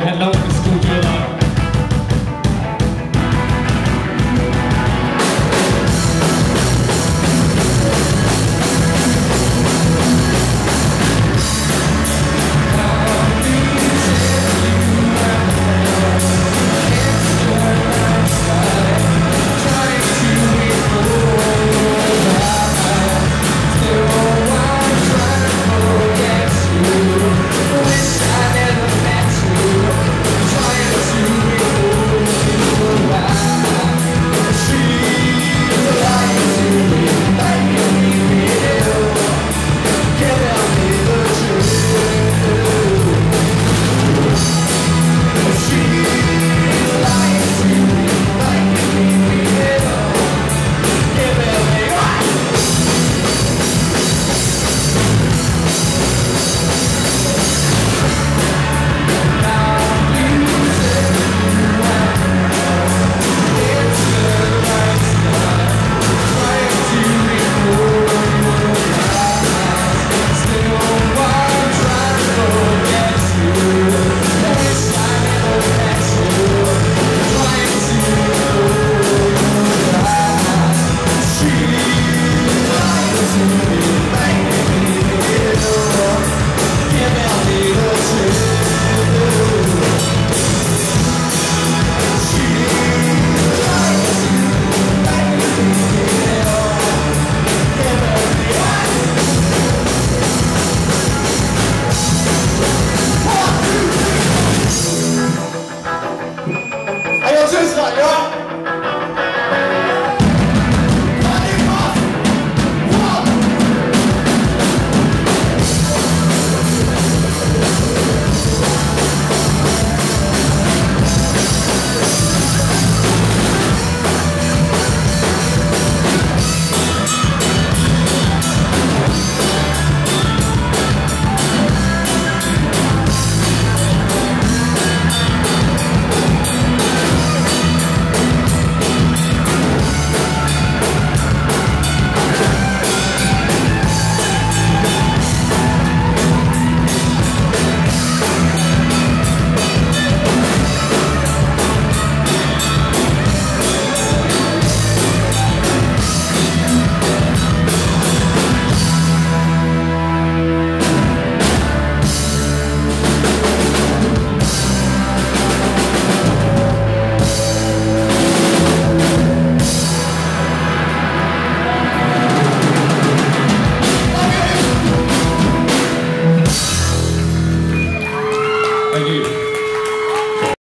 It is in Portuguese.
Hello.